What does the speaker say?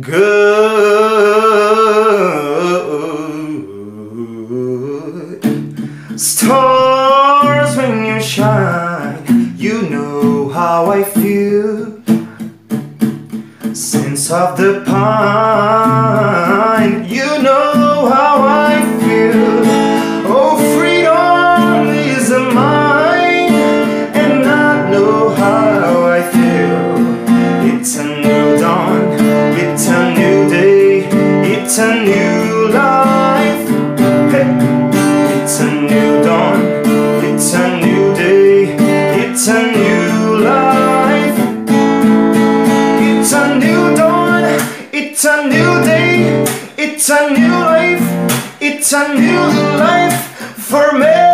good. Stars when you shine, you know how I feel. Sense of the pine, you know It's a new day, it's a new life, it's a new life for me.